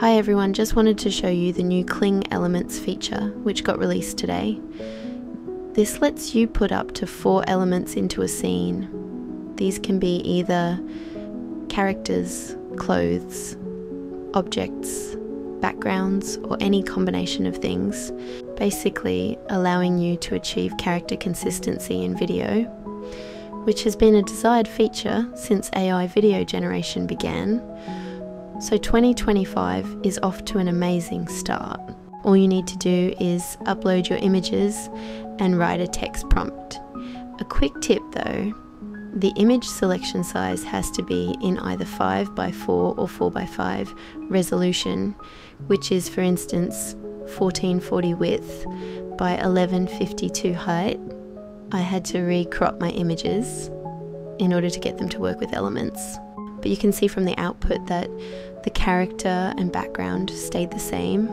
Hi everyone, just wanted to show you the new Kling Elements feature, which got released today. This lets you put up to four elements into a scene. These can be either characters, clothes, objects, backgrounds, or any combination of things, basically allowing you to achieve character consistency in video, which has been a desired feature since AI video generation began so 2025 is off to an amazing start. All you need to do is upload your images and write a text prompt. A quick tip though, the image selection size has to be in either 5 by 4 or 4 by 5 resolution, which is for instance 1440 width by 1152 height. I had to recrop my images in order to get them to work with elements. But you can see from the output that the character and background stayed the same.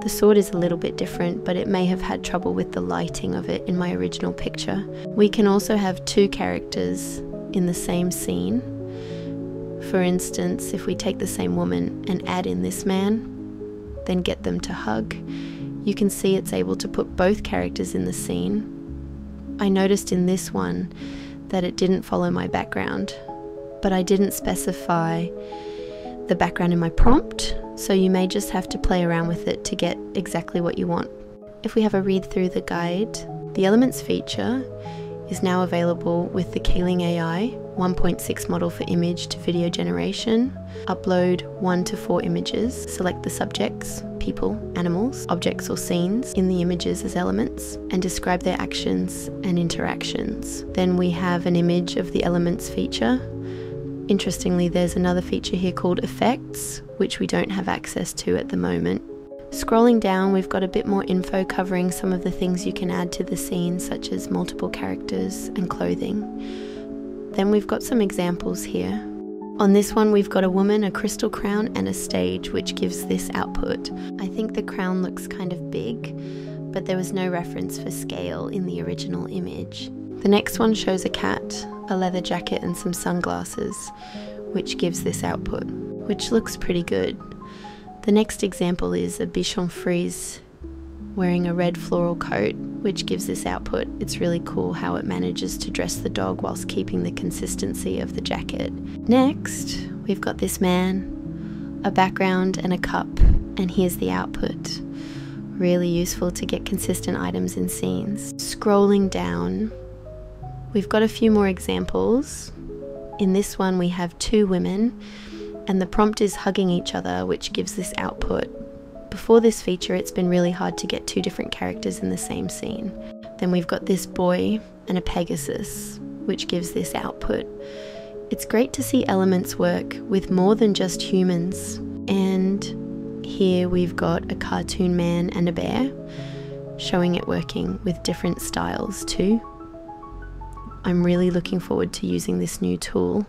The sword is a little bit different, but it may have had trouble with the lighting of it in my original picture. We can also have two characters in the same scene. For instance, if we take the same woman and add in this man, then get them to hug, you can see it's able to put both characters in the scene. I noticed in this one that it didn't follow my background, but I didn't specify the background in my prompt, so you may just have to play around with it to get exactly what you want. If we have a read through the guide, the Elements feature is now available with the Kling AI 1.6 model for image to video generation. Upload 1 to 4 images, select the subjects, people, animals, objects, or scenes in the images as elements, and describe their actions and interactions. Then we have an image of the Elements feature Interestingly, there's another feature here called Effects, which we don't have access to at the moment. Scrolling down, we've got a bit more info covering some of the things you can add to the scene, such as multiple characters and clothing. Then we've got some examples here. On this one, we've got a woman, a crystal crown, and a stage, which gives this output. I think the crown looks kind of big, but there was no reference for scale in the original image. The next one shows a cat, a leather jacket, and some sunglasses, which gives this output, which looks pretty good. The next example is a bichon frise wearing a red floral coat, which gives this output. It's really cool how it manages to dress the dog whilst keeping the consistency of the jacket. Next, we've got this man, a background, and a cup, and here's the output. Really useful to get consistent items in scenes. Scrolling down, We've got a few more examples. In this one, we have two women, and the prompt is hugging each other, which gives this output. Before this feature, it's been really hard to get two different characters in the same scene. Then we've got this boy and a Pegasus, which gives this output. It's great to see elements work with more than just humans. And here we've got a cartoon man and a bear, showing it working with different styles too. I'm really looking forward to using this new tool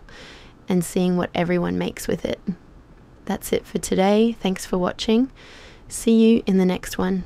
and seeing what everyone makes with it. That's it for today. Thanks for watching. See you in the next one.